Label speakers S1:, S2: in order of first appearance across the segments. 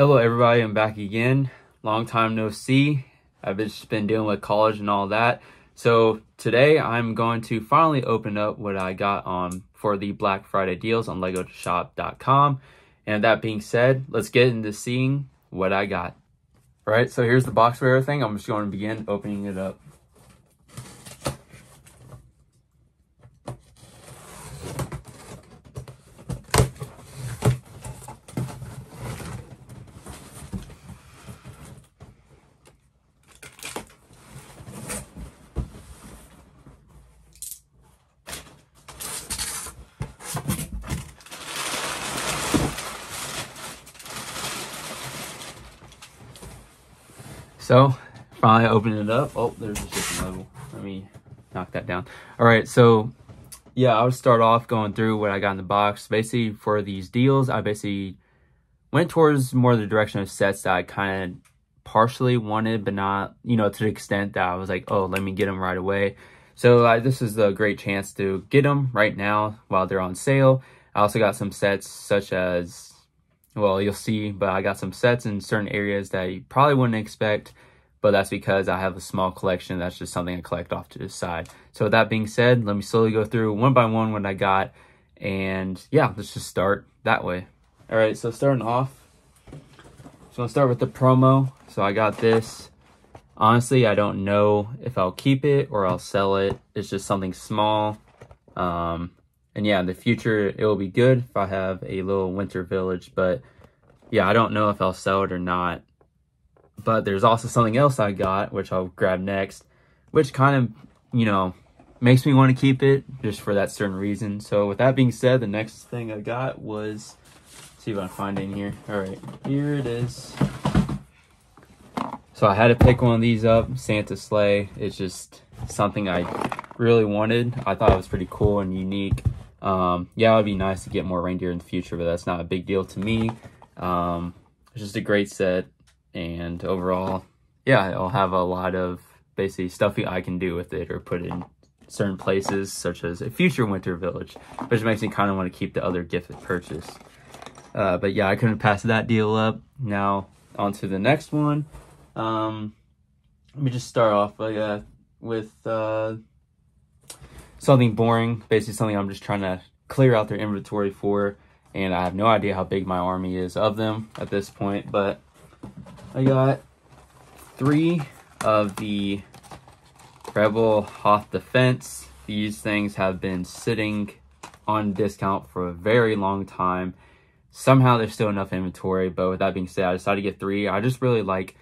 S1: Hello everybody, I'm back again. Long time no see. I've just been dealing with college and all that. So today I'm going to finally open up what I got on for the Black Friday deals on legoshop.com. And that being said, let's get into seeing what I got. All right, so here's the box for everything. I'm just going to begin opening it up. So, finally open it up. Oh, there's a shipping level. Let me knock that down. All right, so yeah, I'll start off going through what I got in the box. Basically, for these deals, I basically went towards more the direction of sets that I kind of partially wanted, but not, you know, to the extent that I was like, oh, let me get them right away. So uh, this is a great chance to get them right now while they're on sale. I also got some sets such as well, you'll see, but I got some sets in certain areas that you probably wouldn't expect, but that's because I have a small collection. That's just something I collect off to the side. So with that being said, let me slowly go through one by one what I got. And yeah, let's just start that way. All right, so starting off, so I'll start with the promo. So I got this. Honestly, I don't know if I'll keep it or I'll sell it. It's just something small. Um, and yeah, in the future, it will be good if I have a little winter village. But yeah, I don't know if I'll sell it or not. But there's also something else I got, which I'll grab next, which kind of, you know, makes me want to keep it just for that certain reason. So with that being said, the next thing I got was, see if I can find it in here. All right, here it is. So I had to pick one of these up, Santa Sleigh. It's just something I really wanted. I thought it was pretty cool and unique. Um, yeah, it would be nice to get more reindeer in the future, but that's not a big deal to me. Um, it's just a great set, and overall, yeah, I'll have a lot of basically stuff I can do with it or put in certain places, such as a future winter village, which makes me kind of want to keep the other gift purchase. Uh, but yeah, I couldn't pass that deal up. Now, on to the next one. Um, let me just start off uh, with uh, something boring, basically something I'm just trying to clear out their inventory for. And I have no idea how big my army is of them at this point, but I got three of the Rebel Hoth Defense. These things have been sitting on discount for a very long time. Somehow there's still enough inventory, but with that being said, I decided to get three. I just really like,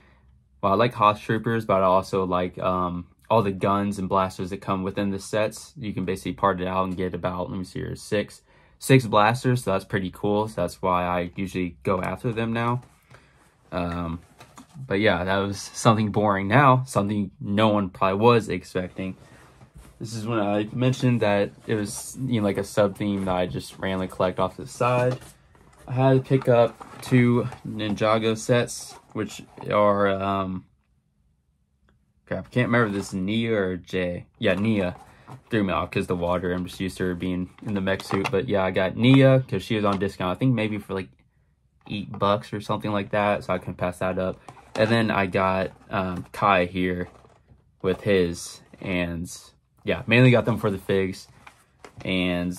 S1: well, I like Hoth Troopers, but I also like um, all the guns and blasters that come within the sets. You can basically part it out and get about, let me see here, six, six blasters. So that's pretty cool. So that's why I usually go after them now. Um, but yeah, that was something boring now, something no one probably was expecting. This is when I mentioned that it was you know like a sub theme that I just randomly collect off the side. I had to pick up two Ninjago sets, which are um, Crap, I can't remember this is Nya or Jay. Yeah, Nya threw me off because the water. I'm just used to her being in the mech suit. But yeah, I got Nya because she was on discount. I think maybe for like eight bucks or something like that. So I can pass that up. And then I got um, Kai here with his. And yeah, mainly got them for the figs. And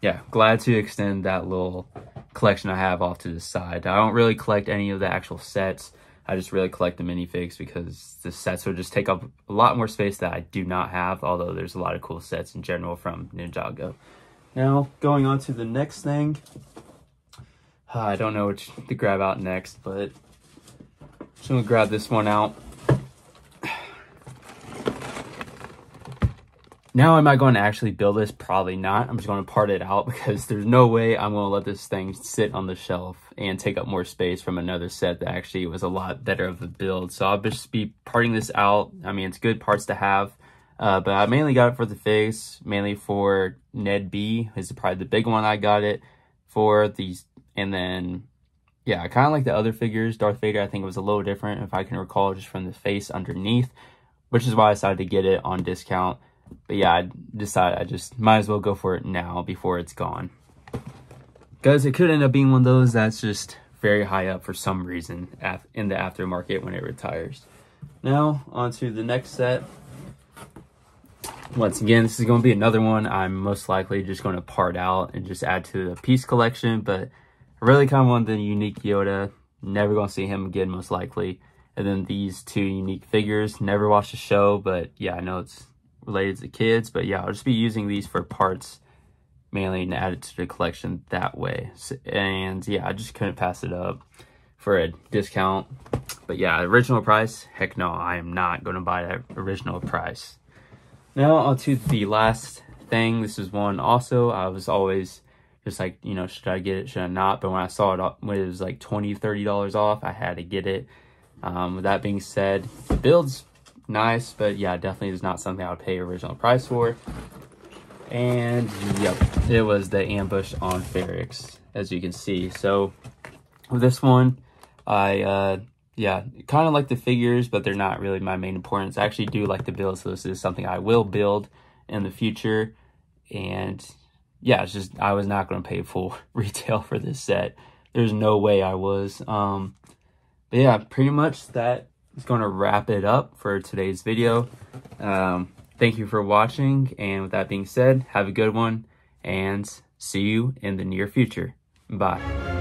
S1: yeah, glad to extend that little collection I have off to the side. I don't really collect any of the actual sets. I just really collect the minifigs because the sets would just take up a lot more space that I do not have, although there's a lot of cool sets in general from Ninjago. Now, going on to the next thing. I don't know which to grab out next, but I'm just going to grab this one out. Now, am I going to actually build this? Probably not. I'm just going to part it out because there's no way I'm going to let this thing sit on the shelf and take up more space from another set that actually was a lot better of a build. So I'll just be parting this out. I mean, it's good parts to have, uh, but I mainly got it for the face, mainly for Ned B. Is probably the big one I got it for these. And then, yeah, I kind of like the other figures. Darth Vader, I think it was a little different if I can recall just from the face underneath, which is why I decided to get it on discount. But yeah, I decided I just might as well go for it now before it's gone. Because it could end up being one of those that's just very high up for some reason in the aftermarket when it retires. Now, on to the next set. Once again, this is going to be another one I'm most likely just going to part out and just add to the piece collection, but I really kind of want the unique Yoda. Never going to see him again, most likely. And then these two unique figures. Never watched the show, but yeah, I know it's related to kids. But yeah, I'll just be using these for parts mainly and add it to the collection that way. And yeah, I just couldn't pass it up for a discount. But yeah, original price, heck no, I am not going to buy that original price. Now on to the last thing. This is one also I was always just like, you know, should I get it, should I not? But when I saw it when it was like $20, $30 off, I had to get it. Um, with that being said, the build's nice, but yeah, definitely is not something I would pay original price for. And yep, it was the ambush on Ferrix, as you can see. So with this one, I, uh, yeah, kind of like the figures, but they're not really my main importance. I actually do like the build, so this is something I will build in the future. And yeah, it's just, I was not going to pay full retail for this set. There's no way I was. Um, but yeah, pretty much that is going to wrap it up for today's video. Um, thank you for watching. And with that being said, have a good one and see you in the near future. Bye.